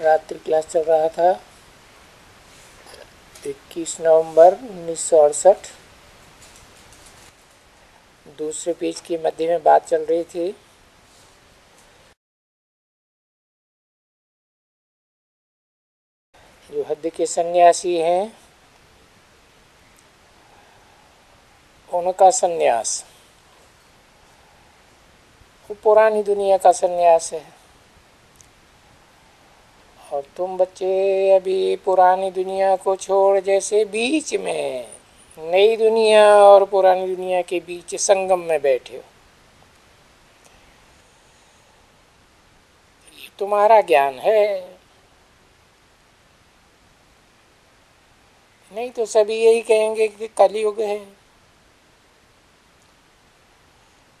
रात्रि क्लास चल रहा था। 21 नवंबर उन्नीस सौ अड़सठ। दूसरे पेज के मध्य में बात चल रही थी। जो हद के सन्यासी हैं, उनका सन्यास। वो पुरानी दुनिया का सन्यास है। और तुम बच्चे अभी पुरानी दुनिया को छोड़ जैसे बीच में नई दुनिया और पुरानी दुनिया के बीच संगम में बैठे हो। तुम्हारा ज्ञान है। नहीं तो सभी यही कहेंगे कि कलयुग है।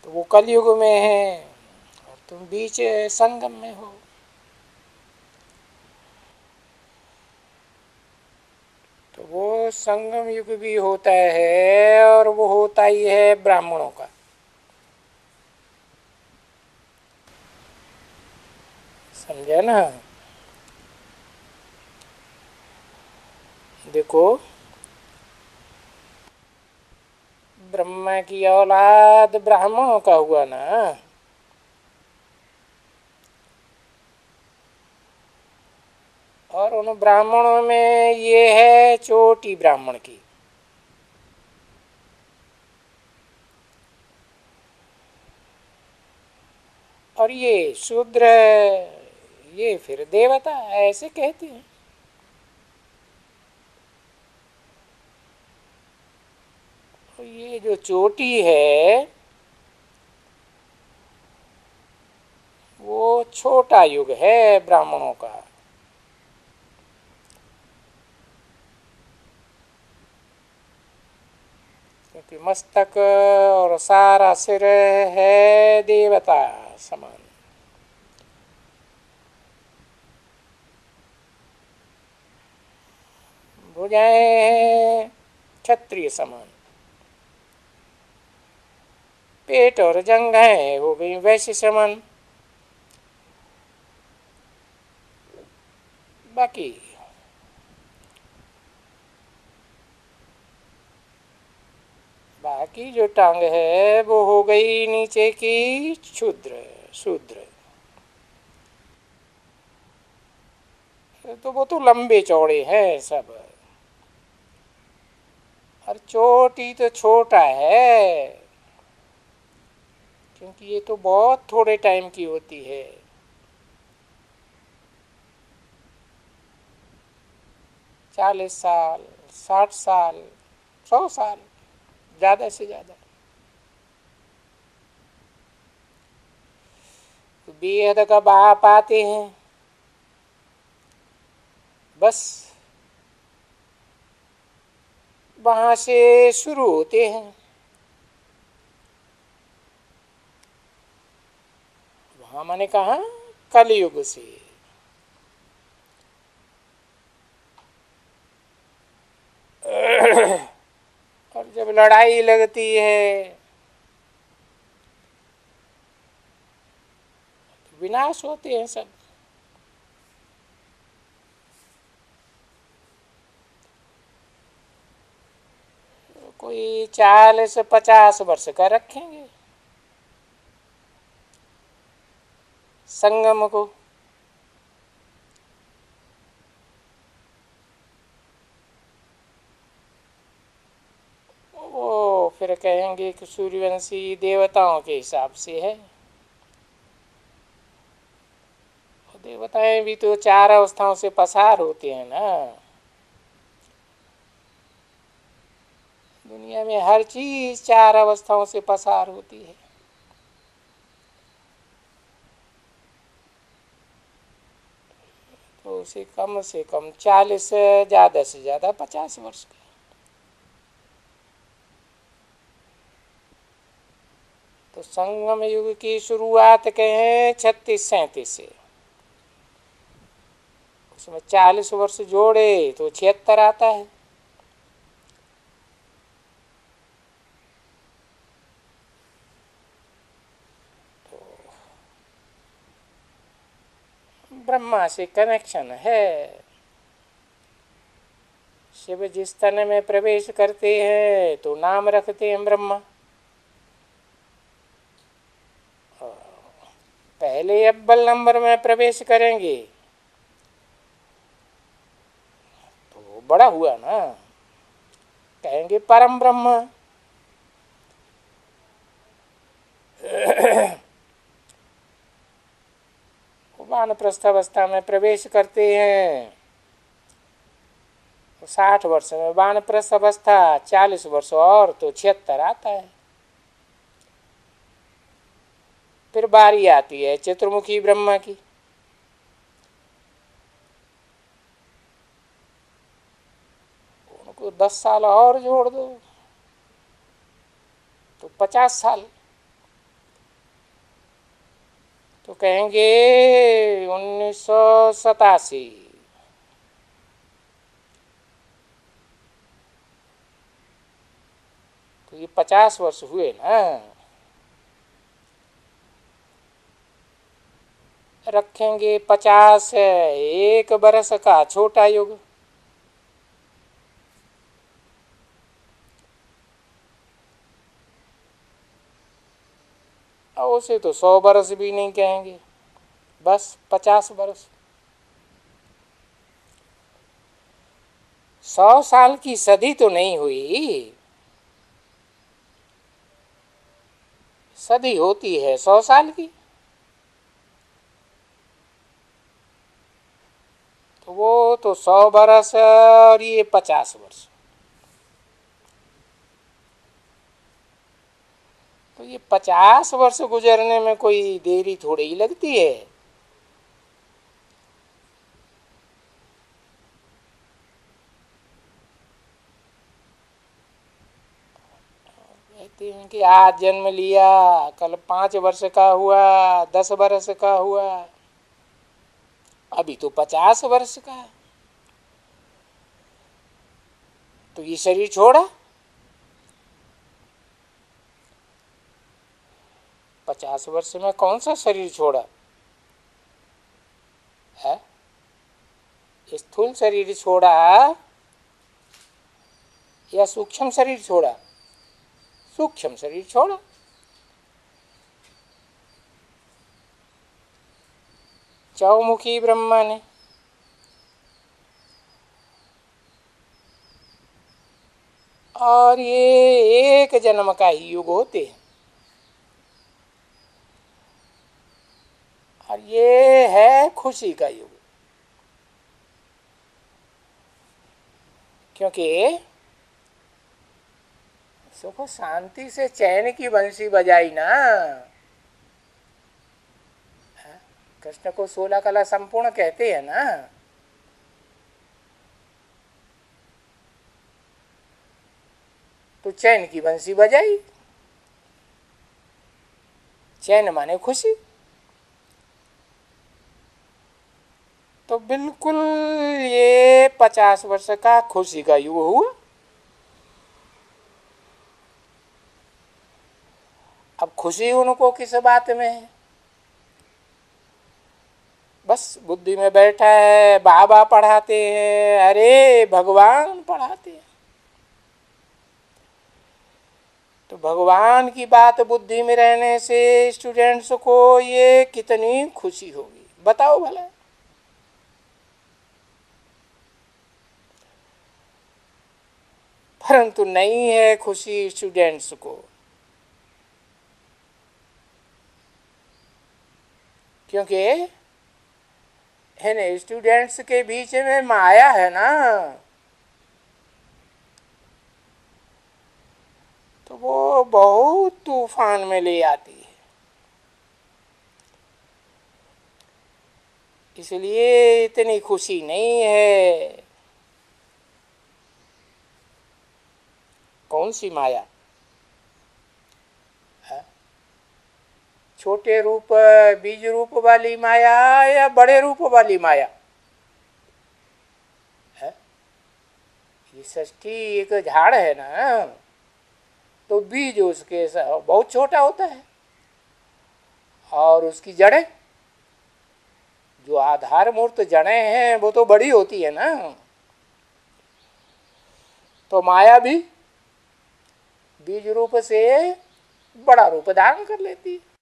तो वो कलयुग में है और तुम बीच संगम में हो। वो संगम युग भी होता है और वो होता ही है ब्राह्मणों का। समझा ना? देखो, ब्रह्मा की औलाद ब्राह्मणों का हुआ ना। और उन ब्राह्मणों में ये है चोटी ब्राह्मण की। और ये शूद्र ये फिर देवता ऐसे कहते हैं। तो ये जो चोटी है, वो छोटा युग है ब्राह्मणों का। क्योंकि मस्तक और सारा सिर है देवता समान। भुजाएँ क्षत्रिय समान। पेट और जंग है वो भी वैश्य समान। बाकी बाकी जो टांग है वो हो गई नीचे की क्षुद्र, शूद्र। तो वो तो लंबे चौड़े हैं सब। और चोटी तो छोटा है, क्योंकि ये तो बहुत थोड़े टाइम की होती है। चालीस साल, साठ साल, सौ साल। ज़्यादा से ज़्यादा। तो बेहद का बाप आते हैं? बस वहाँ से शुरू होते हैं। वहाँ मैंने कहा, कलयुग से। और जब लड़ाई लगती है तो विनाश होते हैं सब। कोई चालीस, पचास वर्ष का रखेंगे। संगम को वो फिर कहेंगे कि सूर्यवंशी देवताओं के हिसाब से है। देवताएँ भी तो चार अवस्थाओं से पसार होते हैं ना। दुनिया में हर चीज़ चार अवस्थाओं से पसार होती है। तो उसे कम से कम चालीस ज़्यादा से ज़्यादा पचास वर्ष का। तो संगम युग की शुरुआत के कहें छत्तीस सैंतीस से। उसमें चालीस वर्ष जोड़े तो छिहत्तर आता है। ब्रह्मा से कनेक्शन है। शिव जिस तन में प्रवेश करते हैं तो नाम रखते हैं ब्रह्मा। पहले अव्वल नंबर में प्रवेश करेंगे। तो बड़ा हुआ ना। कहेंगे परम ब्रह्म। वानप्रस्थ अवस्था में प्रवेश करते हैं। साठ वर्ष में वानप्रस्थ अवस्था, चालीस वर्ष और तो छिहत्तर आता है। फिर बारी आती है, चतुर्मुखी ब्रह्मा की। उनको दस साल और जोड़ दो तो पचास साल। तो कहेंगे, उन्नीस सौ सतासी। तो ये पचास वर्ष हुए ना। रखेंगे पचास एक बरस का छोटा युग। उसे तो सौ बरस भी नहीं कहेंगे, बस पचास बरस। सौ साल की सदी तो नहीं हुई। सदी होती है सौ साल की। तो वो तो सौ बरस और ये पचास वर्ष। तो ये पचास वर्ष गुजरने में कोई देरी थोड़ी ही लगती है? कहते हैं कि आज जन्म लिया, कल पाँच वर्ष का हुआ, दस वर्ष का हुआ। अभी तो पचास वर्ष का है। तो ये शरीर छोड़ा। पचास वर्ष में कौन सा शरीर छोड़ा? है? स्थूल शरीर छोड़ा या सूक्ष्म शरीर छोड़ा? सूक्ष्म शरीर छोड़ा। चौमुखी ब्रह्मा ने और ये एक जन्म का ही युग होते हैं। और ये है खुशी का युग। क्योंकि सुख शांति से चैन की बंसी बजाई ना। कृष्ण को सोलह कला संपूर्ण कहते हैं ना। तो चैन की बंसी बजाई। चैन माने खुशी। तो बिल्कुल ये पचास वर्ष का खुशी का युग हुआ। अब खुशी उनको किस बात में है? बस बुद्धि में बैठा है, बाबा पढ़ाते हैं, अरे भगवान पढ़ाते हैं। तो भगवान की बात बुद्धि में रहने से स्टूडेंट्स को ये कितनी खुशी होगी। बताओ भला। परंतु नहीं है खुशी स्टूडेंट्स को। क्योंकि है ना स्टूडेंट्स के बीच में माया है ना? तो वो बहुत तूफ़ान में ले आती है। इसलिए इतनी खुशी नहीं है। कौन सी माया? छोटे रूप, बीज रूप वाली माया या बड़े रूप वाली माया? ये एक झाड़ है ना? तो बीज उसके बहुत छोटा होता है। और उसकी जड़ें? जो आधार मूर्त जड़े हैं, वो तो बड़ी होती है ना? तो माया भी बीज रूप से बड़ा रूप धारण कर लेती है।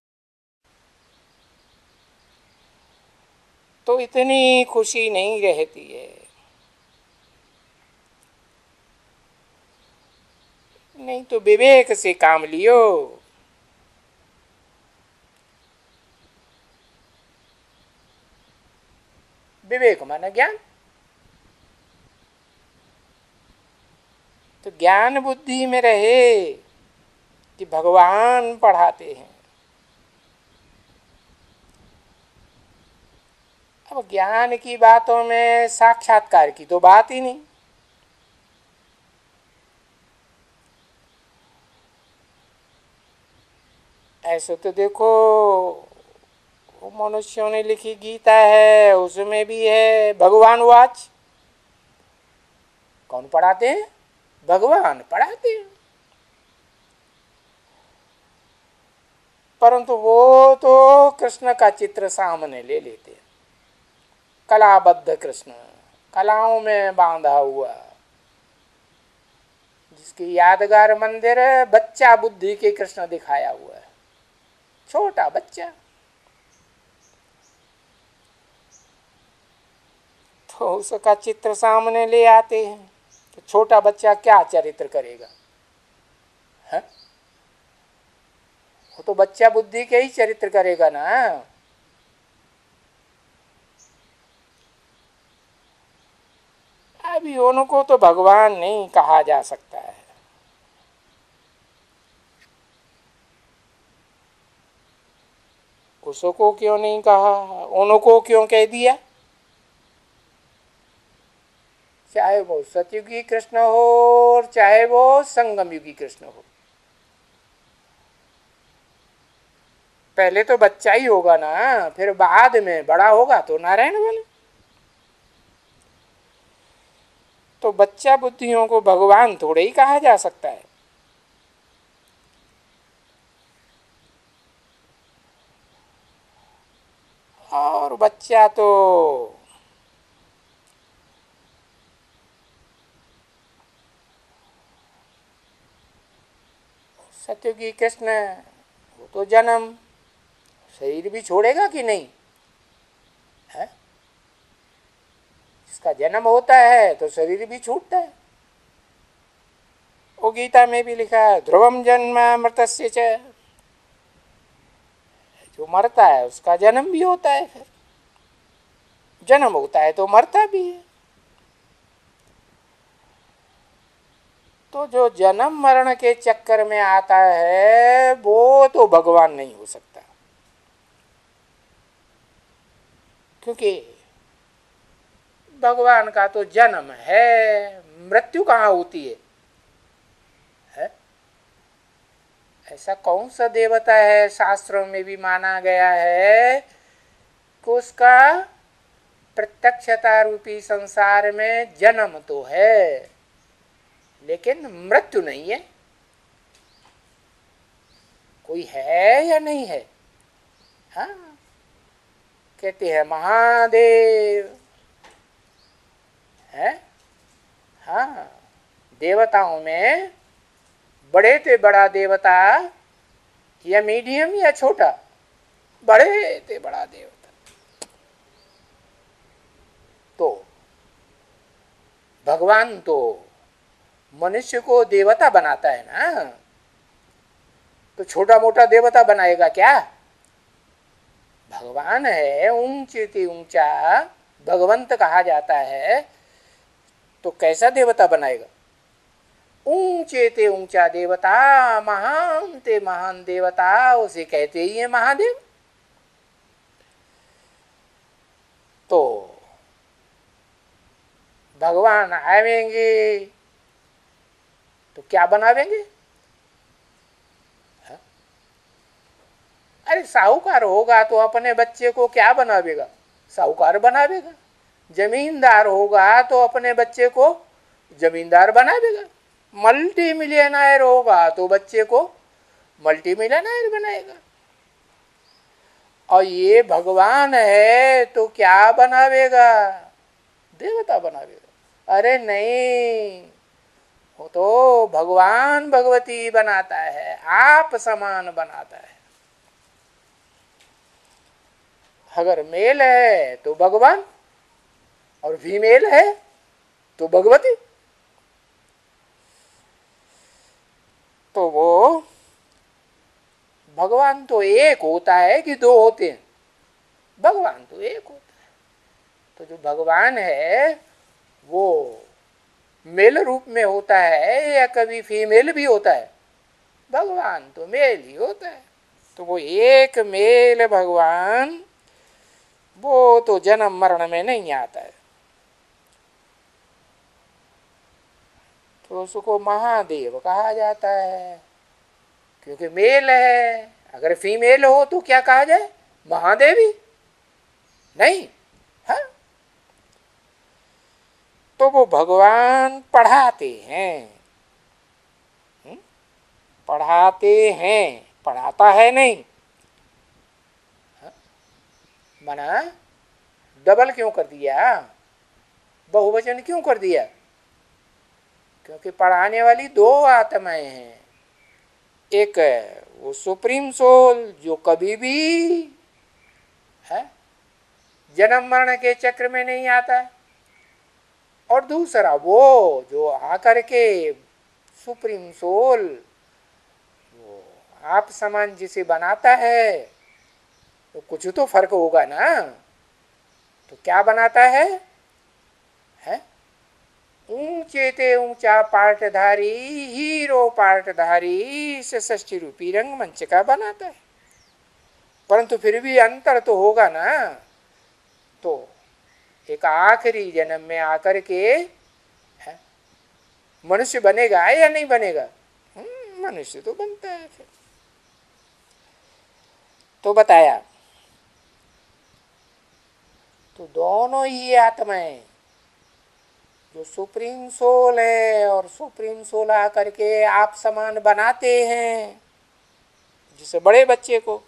तो इतनी खुशी नहीं रहती है। नहीं तो विवेक से काम लियो। विवेक माना ज्ञान। तो ज्ञान बुद्धि में रहे कि भगवान पढ़ाते हैं। अब ज्ञान की बातों में साक्षात्कार की तो बात ही नहीं। ऐसे तो देखो मनुष्यों ने लिखी गीता है, उसमें भी है भगवान वाच। कौन पढ़ाते हैं? भगवान पढ़ाते हैं। परंतु वो तो कृष्ण का चित्र सामने ले लेते हैं। कलाबद्ध कृष्ण, कलाओं में बांधा हुआ। जिसकी यादगार मंदिर बच्चा बुद्धि के कृष्ण दिखाया हुआ है। छोटा बच्चा। तो उसका चित्र सामने ले आते हैं। तो छोटा बच्चा क्या चरित्र करेगा? है? वो तो बच्चा बुद्धि के ही चरित्र करेगा ना। अभी उनको तो भगवान नहीं कहा जा सकता है। उसको क्यों नहीं कहा? उनको क्यों कह दिया? चाहे वो सतयुगी कृष्ण हो और चाहे वो संगम युगी कृष्ण हो। पहले तो बच्चा ही होगा ना, फिर बाद में बड़ा होगा तो नारायण बने। तो बच्चा बुद्धियों को भगवान थोड़े ही कहा जा सकता है। और बच्चा तो सत्युगी कृष्ण, वो तो जन्म, शरीर भी छोड़ेगा कि नहीं है इसका जन्म होता है तो शरीर भी छूटता है। वो गीता में भी लिखा है, ध्रुवम जन्म मृत से जो मरता है, उसका जन्म भी होता है फिर। जन्म होता है तो मरता भी है। तो जो जन्म मरण के चक्कर में आता है, वो तो भगवान नहीं हो सकता। क्योंकि भगवान का तो जन्म है, मृत्यु कहाँ होती है? ऐसा कौन सा देवता है, शास्त्रों में भी माना गया है कि उसका प्रत्यक्षता रूपी संसार में जन्म तो है, लेकिन मृत्यु नहीं है। कोई है या नहीं है? हाँ कहते हैं, महादेव। है? हाँ देवताओं में बड़े थे बड़ा देवता या मीडियम या छोटा? बड़े थे बड़ा देवता। तो भगवान तो मनुष्य को देवता बनाता है ना? तो छोटा मोटा देवता बनाएगा क्या? भगवान है ऊँचे ऊँचा, भगवंत कहा जाता है। तो कैसा देवता बनाएगा? ऊँचे ते ऊँचा देवता महान ते महान देवता, उसे कहते ही है महादेव। तो भगवान आवेंगे तो क्या बनावेंगे? हाँ? अरे साहूकार होगा तो अपने बच्चे को क्या बनावेगा? साहूकार बनावेगा। जमींदार होगा तो अपने बच्चे को जमींदार बनावेगा मल्टी मिलियनायर होगा तो बच्चे को मल्टी मिलियनायर बनाएगा। और ये भगवान है तो क्या बनावेगा? देवता बनावेगा। अरे नहीं, वो तो भगवान भगवती बनाता है, आप समान बनाता है। अगर मेल है तो भगवान और फीमेल है तो भगवती। तो वो, भगवान तो एक होता है कि दो होते हैं। भगवान तो एक होता है। तो जो भगवान है, वो मेल रूप में होता है या कभी फीमेल भी होता है? भगवान तो मेल ही होता है। तो वो एक मेल भगवान, वो तो जन्म मरण में नहीं आता है। तो उसको महादेव कहा जाता है। क्योंकि मेल है, अगर फीमेल हो तो क्या कहा जाए? महादेवी? नहीं, हा? तो वो भगवान पढ़ाते हैं। हम्म? पढ़ाते हैं, पढ़ाता है नहीं। मना डबल क्यों कर दिया? बहुवचन क्यों कर दिया? क्योंकि पढ़ाने वाली दो आत्माएँ हैं। एक है वो सुप्रीम सोल, जो कभी भी है, जन्म मरण के चक्र में नहीं आता है। और दूसरा वो जो आकर के सुप्रीम सोल, वो आप समान जिसे बनाता है तो कुछ तो फ़र्क होगा ना। तो क्या बनाता है? ऊँचे ते ऊँचा पार्टधारी हीरो पार्टधारी से षष्ठी रूपी रंग मंच का बनाता है। परंतु फिर भी अंतर तो होगा ना? तो एक आखिरी जन्म में आकर के मनुष्य बनेगा या नहीं बनेगा? हम्म, मनुष्य तो बनता है फिर। तो बताया तो दोनों ही आत्माएँ जो सुप्रीम सोल है और सुप्रीम सोल आकर के आप समान बनाते हैं, जिसे बड़े बच्चे को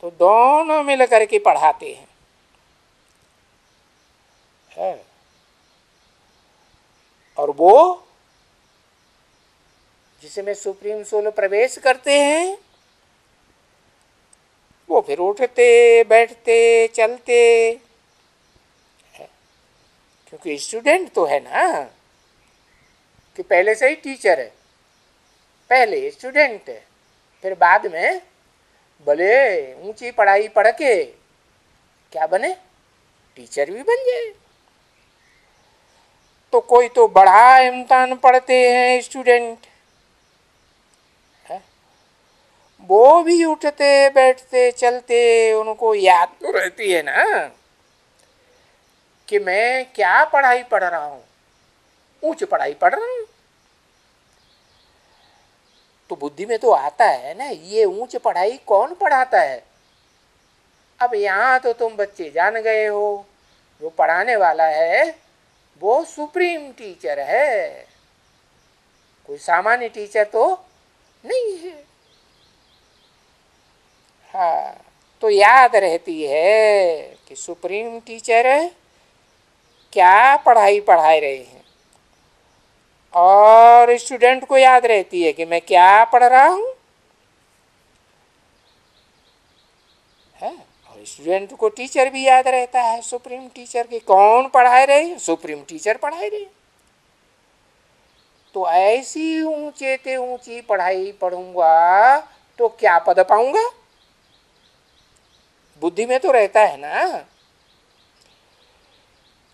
तो दोनों मिल करके पढ़ाते हैं। है? और वो जिसमें सुप्रीम सोल प्रवेश करते हैं, वो फिर उठते, बैठते, चलते क्योंकि स्टूडेंट तो है ना, कि पहले से ही टीचर है। पहले स्टूडेंट है, फिर बाद में भले ऊँची पढ़ाई पढ़ के क्या बने? टीचर भी बन जाए। तो कोई तो बड़ा इम्तान पढ़ते हैं स्टूडेंट है? वो भी उठते, बैठते, चलते, उनको याद तो रहती है ना। कि मैं क्या पढ़ाई पढ़ रहा हूँ? उच्च पढ़ाई पढ़ रहा हूँ। तो बुद्धि में तो आता है ना, ये ऊंच पढ़ाई कौन पढ़ाता है? अब यहाँ तो तुम बच्चे जान गए हो, जो पढ़ाने वाला है, वो सुप्रीम टीचर है। कोई सामान्य टीचर तो नहीं है। हाँ तो याद रहती है कि सुप्रीम टीचर है क्या पढ़ाई पढ़ाई रहे हैं। और स्टूडेंट को याद रहती है कि मैं क्या पढ़ रहा हूँ। है? और स्टूडेंट को टीचर भी याद रहता है सुप्रीम टीचर की कौन पढ़ाए रहे हैं? सुप्रीम टीचर पढ़ाए रहे तो ऐसी ऊँचे ते ऊँची पढ़ाई पढ़ूँगा तो क्या पद पाऊँगा? बुद्धि में तो रहता है ना।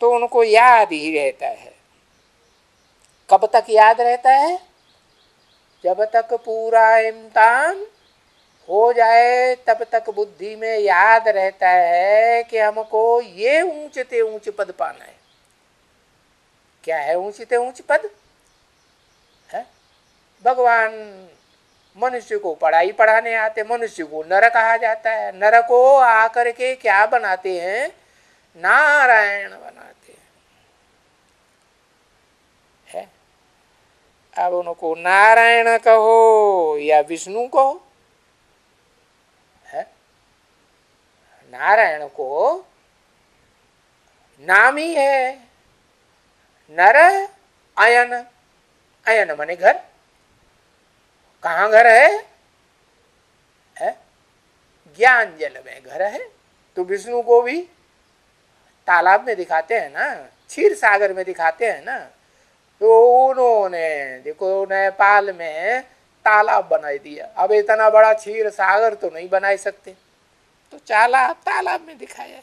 तो उनको याद ही रहता है। कब तक याद रहता है? जब तक पूरा इम्तान हो जाए, तब तक बुद्धि में याद रहता है कि हमको ये ऊंचते ऊंच पद पाना है। क्या है ऊंचते ऊंच पद? है? भगवान मनुष्य को पढ़ाई पढ़ाने आते, मनुष्य को नर कहा जाता है। नर को आकर के क्या बनाते हैं? नारायण बनाते हैं। है? अब उनको नारायण कहो या विष्णु कहो? है? नारायण को नाम ही है। नर अयन। अयन मने घर। कहा घर है, है? ज्ञान जल में घर है। तो विष्णु को भी तालाब में दिखाते हैं ना, क्षीर सागर में दिखाते हैं ना तो उन्होंने, देखो, नेपाल में तालाब बनाई दिया अब इतना बड़ा क्षीर सागर तो नहीं बना सकते। तो चाला तालाब में दिखाया।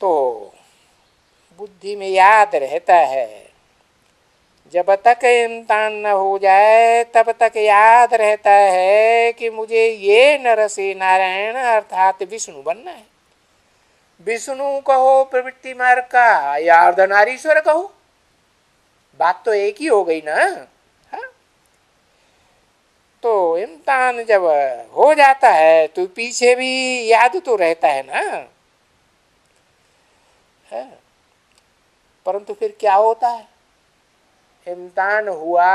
तो बुद्धि में याद रहता है जब तक इम्तान न हो जाए, तब तक याद रहता है कि मुझे ये नरसी नारायण अर्थात विष्णु बनना है। विष्णु कहो, प्रवृत्ति मार्ग का, या अर्धनारीश्वर कहो। बात तो एक ही हो गई ना, हा? तो इम्तान जब हो जाता है तो पीछे भी याद तो रहता है ना। है? परंतु फिर क्या होता है? इम्तान हुआ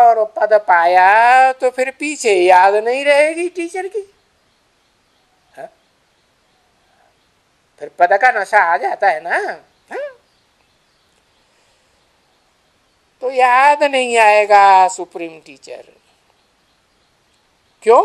और पद पाया तो फिर पीछे याद नहीं रहेगी टीचर की हा? फिर पद का नशा आ जाता है ना हा? तो याद नहीं आएगा सुप्रीम टीचर क्यों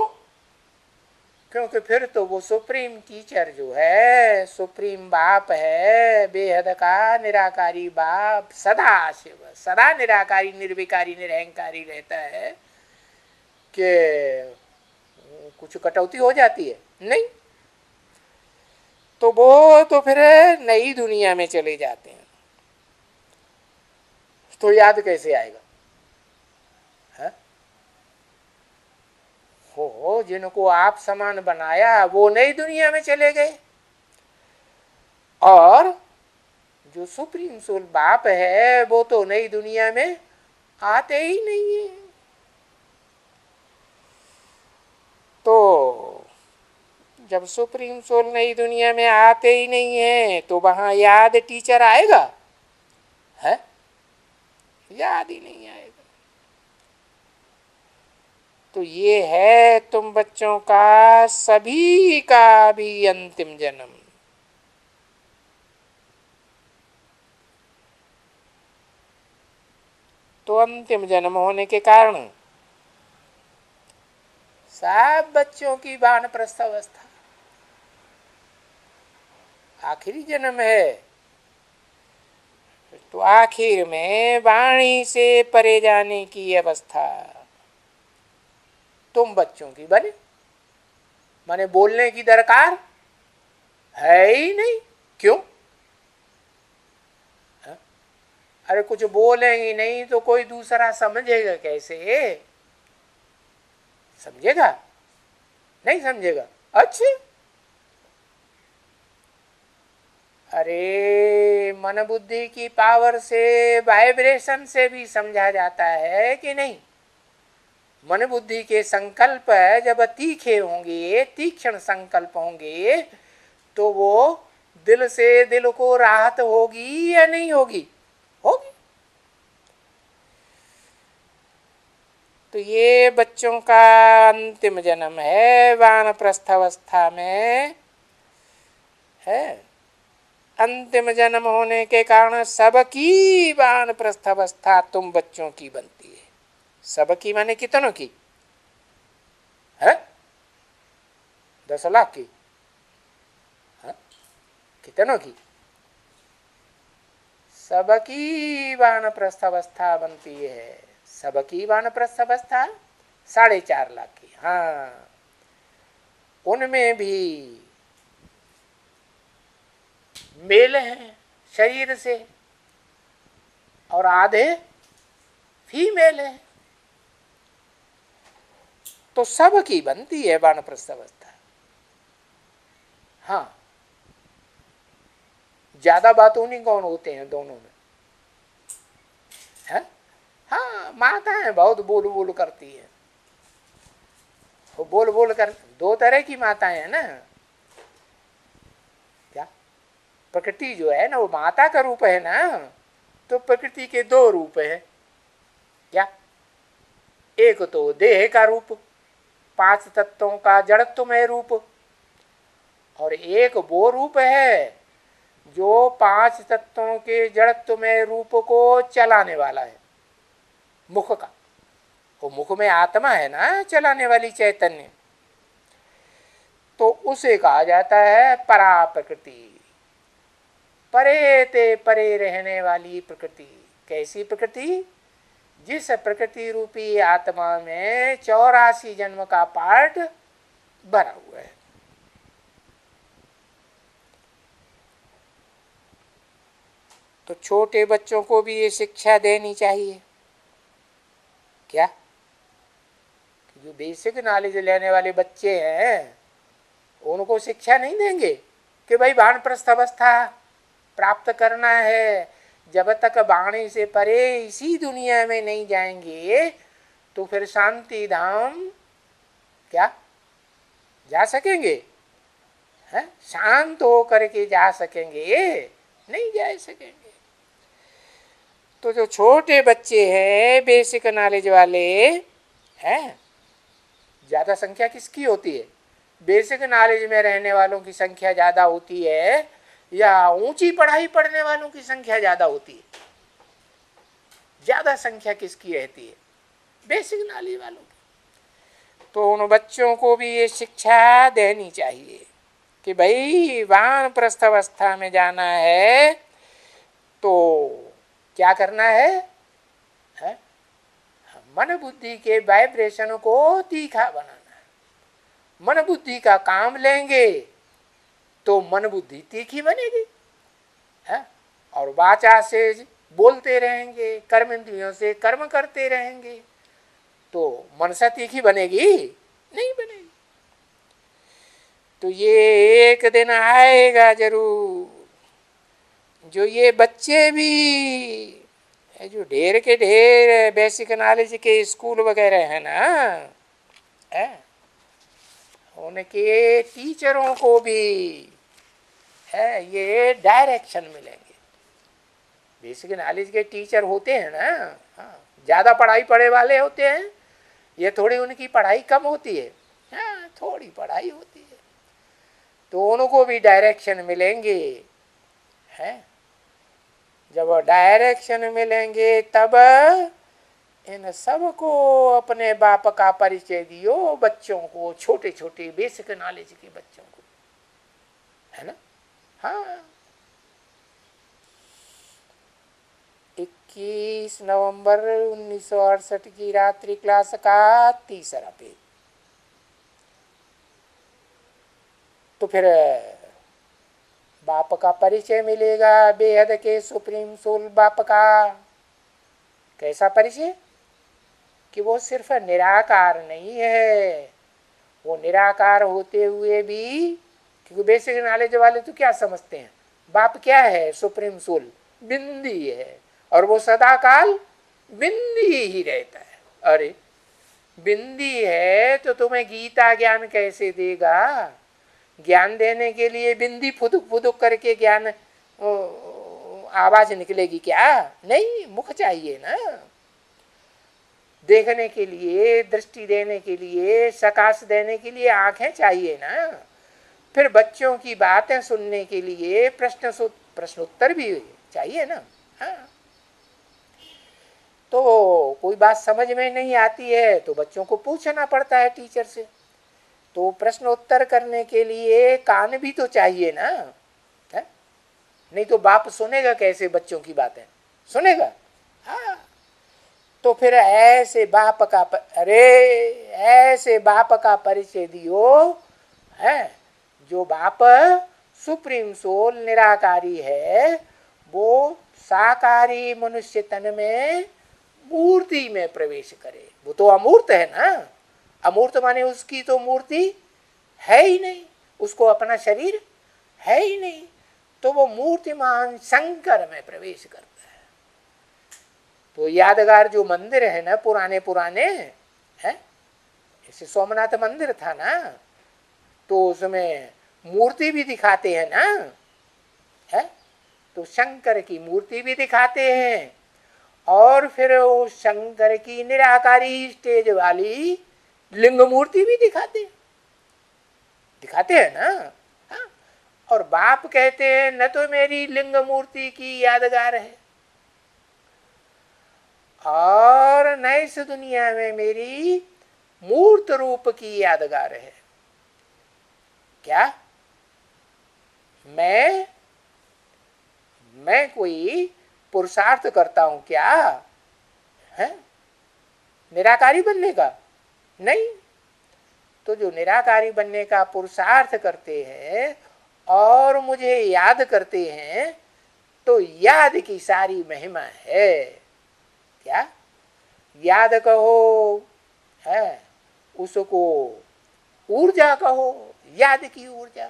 क्योंकि फिर तो वो सुप्रीम टीचर जो है, सुप्रीम बाप है, बेहद का निराकारी बाप, सदा शिव, सदा निराकारी, निर्विकारी, निरहंकारी रहता है कि कुछ कटौती हो जाती है। नहीं। तो वो तो फिर नई दुनिया में चले जाते हैं। तो याद कैसे आएगा? हो जिनको आप समान बनाया, वो नई दुनिया में चले गए। और जो सुप्रीम सोल बाप है, वो तो नई दुनिया में आते ही नहीं है। तो जब सुप्रीम सोल नई दुनिया में आते ही नहीं है तो वहाँ याद टीचर आएगा? है? याद ही नहीं आएगा। तो ये है तुम बच्चों का सभी का भी अंतिम जन्म। तो अंतिम जन्म होने के कारण सब बच्चों की बान प्रस्थावस्था आखिरी जन्म है। तो आखिर में वाणी से परे जाने की अवस्था। तुम बच्चों की बने। माने बोलने की दरकार है ही नहीं। क्यों? हा? अरे कुछ बोलेंगे नहीं तो कोई दूसरा समझेगा कैसे? समझेगा? नहीं समझेगा। अच्छे। अरे मन बुद्धि की पावर से वाइब्रेशन से भी समझा जाता है कि नहीं? मन बुद्धि के संकल्प जब तीखे होंगे, तीक्ष्ण संकल्प होंगे तो वो दिल से दिल को राहत होगी या नहीं होगी? होगी। तो ये बच्चों का अंतिम जन्म है वान प्रस्थावस्था में। है। अंतिम जन्म होने के कारण सबकी वान प्रस्थावस्था तुम बच्चों की बनती सबकी माने कितनों की? है? दस लाख की। है? कितनों की? सबकी वानप्रस्थ अवस्था बनती है। सबकी वानप्रस्थ अवस्था साढ़े चार लाख की। हाँ। उनमें भी मेल है शरीर से और आधे फीमेल है। तो सब की बनती है वानप्रस्थ अवस्था हाँ। ज़्यादा बात उन्हीं कौन होते हैं दोनों में। है? हाँ माता है, बहुत बोल बोल करती है। वो बोल बोल कर, दो तरह की माताएँ हैं ना। क्या? प्रकृति जो है ना, वो माता का रूप है ना तो प्रकृति के दो रूप है। क्या? एक तो देह का रूप। पाँच तत्वों का जड़त्वमय रूप। और एक वो रूप है जो पाँच तत्वों के जड़त्वमय रूप को चलाने वाला है। मुख का। वो मुख में आत्मा है ना, चलाने वाली चैतन्य। तो उसे कहा जाता है परा प्रकृति परे ते परे रहने वाली प्रकृति। कैसी प्रकृति? जिस प्रकृति रूपी आत्मा में चौरासी जन्म का पार्ट भरा हुआ है। तो छोटे बच्चों को भी ये शिक्षा देनी चाहिए। क्या? जो बेसिक नॉलेज लेने वाले बच्चे हैं, उनको शिक्षा नहीं देंगे कि भाई बाण प्रस्थावस्था प्राप्त करना है जब तक बाणी से परे इसी दुनिया में नहीं जाएँगे तो फिर शांति धाम क्या? जा सकेंगे? है? शांत हो करके जा सकेंगे? नहीं जा सकेंगे। तो जो छोटे बच्चे हैं बेसिक नॉलेज वाले, हैं? ज़्यादा संख्या किसकी होती है? बेसिक नॉलेज में रहने वालों की संख्या ज़्यादा होती है। या ऊँची पढ़ाई पढ़ने वालों की संख्या ज़्यादा होती है? ज़्यादा संख्या किसकी रहती है? बेसिक नॉलेज वालों की। तो उन बच्चों को भी ये शिक्षा देनी चाहिए कि भाई वान प्रस्थावस्था में जाना है तो क्या करना है, है? मन बुद्धि के वाइब्रेशन को तीखा बनाना मन बुद्धि का काम लेंगे तो मन बुद्धि तीखी बनेगी, है? और वाचा से बोलते रहेंगे कर्म इंद्रियों से कर्म करते रहेंगे तो मनसा तीखी बनेगी? नहीं बनेगी। तो ये एक दिन आएगा ज़रूर, जो ये बच्चे भी जो ढेर के ढेर बेसिक नॉलेज के स्कूल वगैरह है ना, है? उनके टीचरों को भी है, ये डायरेक्शन मिलेंगे। बेसिक नॉलेज के टीचर होते हैं ना हाँ ज़्यादा पढ़ाई पढ़े वाले होते हैं, ये थोड़ी उनकी पढ़ाई कम होती है। हाँ थोड़ी पढ़ाई होती है। तो उनको भी डायरेक्शन मिलेंगे, हैं? जब डायरेक्शन मिलेंगे, तब इन सबको अपने बाप का परिचय दियो बच्चों को छोटे छोटे बेसिक नॉलेज के बच्चों को। है ना? हाँ इक्कीस नवंबर उन्नीस सौ अड़सठ की रात्रि क्लास का तीसरा पेज। तो फिर, बाप का परिचय मिलेगा, बेहद के सुप्रीम सोल बाप का। कैसा परिचय? कि वो सिर्फ़ निराकार नहीं है, वो निराकार होते हुए भी क्योंकि बेसिक नॉलेज वाले तो क्या समझते हैं? बाप क्या है? Supreme soul. बिंदी है। और वो सदा काल बिंदी ही रहता है। अरे, बिंदी है तो तुम्हें गीता ज्ञान कैसे देगा? ज्ञान देने के लिए बिंदी फुदुक फुदुक करके ज्ञान आवाज़ निकलेगी क्या? नहीं, मुख चाहिए ना। देखने के लिए, दृष्टि देने के लिए, सकाश देने के लिए आँखें चाहिए ना। फिर बच्चों की बातें सुनने के लिए प्रश्न प्रश्नोत्तर भी चाहिए ना? हाँ। तो कोई बात समझ में नहीं आती है तो बच्चों को पूछना पड़ता है टीचर से। तो प्रश्न उत्तर करने के लिए कान भी तो चाहिए ना? है? नहीं तो बाप सुनेगा कैसे बच्चों की बातें? सुनेगा? हाँ। तो फिर ऐसे बाप का अरे, ऐसे बाप का परिचय दियो, है? जो बाप सुप्रीम सोल निराकारी है, वो साकारी मनुष्य तन में मूर्ति में प्रवेश करे। वो तो अमूर्त है ना? अमूर्त माने उसकी तो मूर्ति है ही नहीं। उसको अपना शरीर है ही नहीं। तो वो मूर्तिमान शंकर में प्रवेश करता है। तो यादगार जो मंदिर है ना पुराने पुराने है? जैसे सोमनाथ मंदिर था ना? तो उसमें मूर्ति भी दिखाते हैं ना? है? तो शंकर की मूर्ति भी दिखाते हैं। और फिर वो शंकर की निराकारी स्टेज वाली लिंग मूर्ति भी दिखाते हैं। दिखाते हैं ना? हाँ? और बाप कहते हैं, न तो मेरी लिंग मूर्ति की यादगार है। और न इस दुनिया में मेरी मूर्त रूप की यादगार है। क्या? मैं? मैं कोई पुरुषार्थ करता हूँ क्या? है? निराकारी बनने का? नहीं। तो जो निराकारी बनने का पुरुषार्थ करते हैं और मुझे याद करते हैं तो याद की सारी महिमा है। क्या? याद कहो। है? उसको ऊर्जा कहो। याद की ऊर्जा।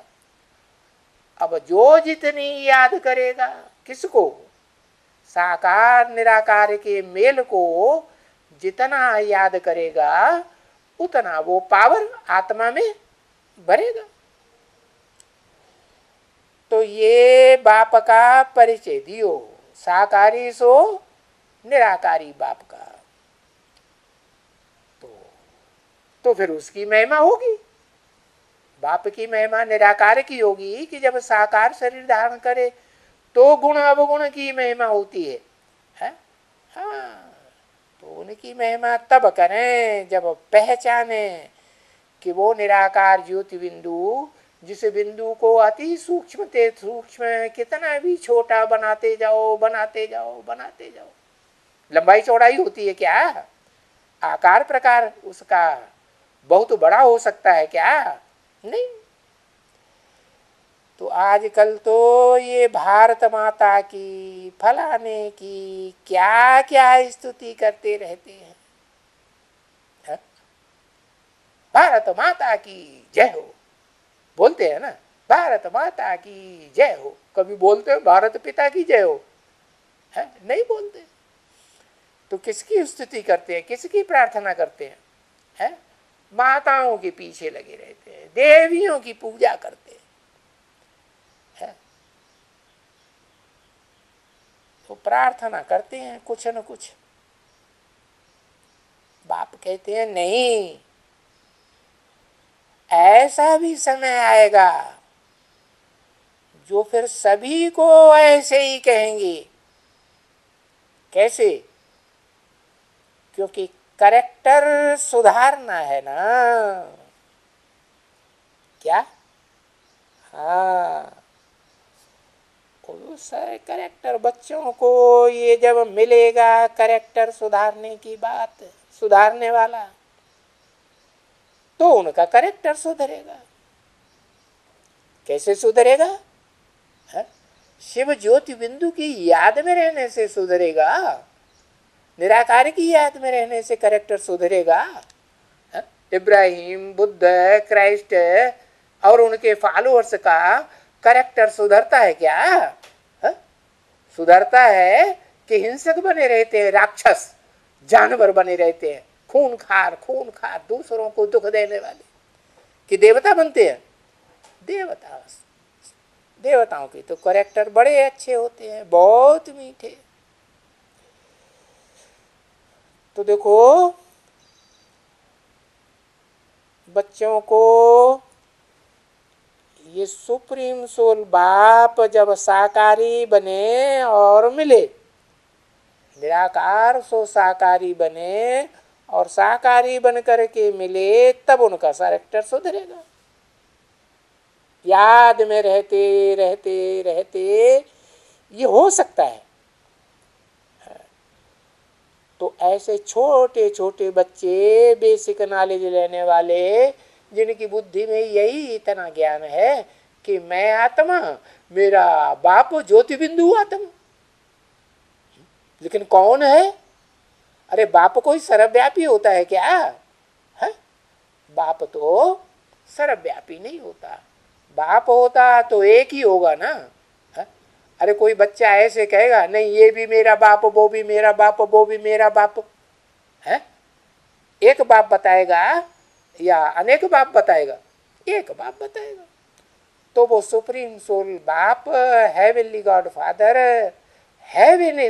अब जो जितनी याद करेगा, किसको? साकार निराकार के मेल को जितना याद करेगा, उतना वो पावर आत्मा में भरेगा। तो ये बाप का परिचय दियो, साकारी सो निराकारी बाप का। तो तो फिर उसकी महिमा होगी। बाप की महिमा निराकार की होगी कि जब साकार शरीर धारण करे तो गुण अवगुण की महिमा होती है, है? हाँ तो उनकी महिमा तब करें जब पहचाने कि वो निराकार ज्योति बिंदु जिस बिंदु को अति सूक्ष्म सूक्ष्म कितना भी छोटा बनाते जाओ बनाते जाओ बनाते जाओ। लंबाई चौड़ाई होती है क्या? आकार प्रकार उसका बहुत बड़ा हो सकता है क्या? नहीं। तो आजकल तो ये भारत माता की, फलाने की क्या क्या स्तुति करते रहते हैं। है? भारत माता की जय हो। बोलते हैं ना, भारत माता की जय हो। कभी बोलते हो, भारत पिता की जय हो? है, नहीं बोलते। तो किसकी स्तुति करते हैं, किसकी प्रार्थना करते हैं? है? माताओं के पीछे लगे रहते हैं। देवियों की पूजा करते हैं। है? तो प्रार्थना करते हैं कुछ न कुछ। बाप कहते हैं, नहीं, ऐसा भी समय आएगा जो फिर सभी को ऐसे ही कहेंगे। कैसे? क्योंकि करेक्टर सुधारना है ना। क्या? हाँ। उस करेक्टर? बच्चों को ये जब मिलेगा करेक्टर सुधारने की बात, सुधारने वाला तो उनका करेक्टर सुधरेगा। कैसे सुधरेगा? है? शिव ज्योति बिंदु की याद में रहने से सुधरेगा। निराकार की याद में रहने से करेक्टर सुधरेगा। हाँ? इब्राहिम, बुद्ध, क्राइस्ट और उनके फॉलोअर्स का करेक्टर सुधरता है क्या? हाँ? सुधरता है कि हिंसक बने रहते हैं, राक्षस, जानवर बने रहते हैं खून खार खून खार दूसरों को दुख देने वाले। कि देवता बनते हैं? देवता देवताओं के तो करेक्टर बड़े अच्छे होते हैं, बहुत मीठे। तो देखो, बच्चों को ये सुप्रीम सोल बाप जब साकारी बने और मिले, निराकार सो साकारी बने और साकारी बन करके मिले, तब उनका सरेक्टर सुधरेगा। याद में रहते रहते रहते ये हो सकता है तो ऐसे छोटे छोटे बच्चे बेसिक नॉलेज लेने वाले, जिनकी बुद्धि में यही इतना ज्ञान है कि मैं आत्मा, मेरा बाप ज्योति बिंदु आत्मा। लेकिन कौन है? अरे बाप कोई सर्वव्यापी होता है क्या? है? बाप तो सर्वव्यापी नहीं होता। बाप होता तो एक ही होगा ना? अरे कोई बच्चा ऐसे कहेगा, नहीं, ये भी मेरा बाप, वो भी मेरा बाप, वो भी मेरा बाप। है? एक बाप बताएगा या अनेक बाप बताएगा? एक बाप बताएगा। तो वो सुप्रीम सोल बाप हेवनली गॉड फादर हेवन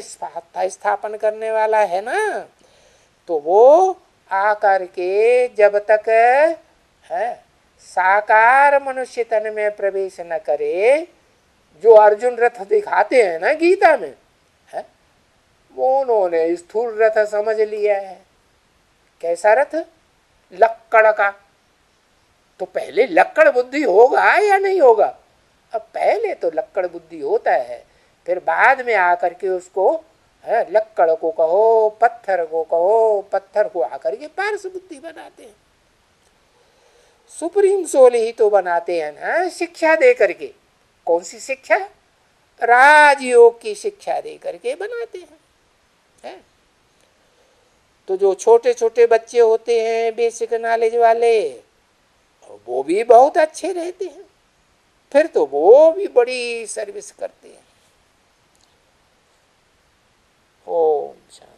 स्थापन करने वाला है ना? तो वो आकर के जब तक, है, साकार मनुष्य तन में प्रवेश न करे जो अर्जुन रथ दिखाते हैं ना गीता में, है? वो उन्होंने स्थूल रथ समझ लिया है। कैसा रथ? लक्कड़ का। तो पहले लक्कड़ बुद्धि होगा या नहीं होगा? अब पहले तो लक्कड़ बुद्धि होता है, फिर बाद में आकर के उसको, है, लक्कड़ को कहो, पत्थर को कहो, पत्थर को आकर के पार्श बुद्धि बनाते हैं। सुप्रीम सोल ही तो बनाते हैं ना, शिक्षा दे करके कौन सी शिक्षा? राजयोग की शिक्षा दे करके बनाते हैं, है? तो जो छोटे छोटे बच्चे होते हैं, बेसिक नॉलेज वाले, वो भी बहुत अच्छे रहते हैं। फिर तो वो भी बड़ी सर्विस करते हैं। ओम शांति।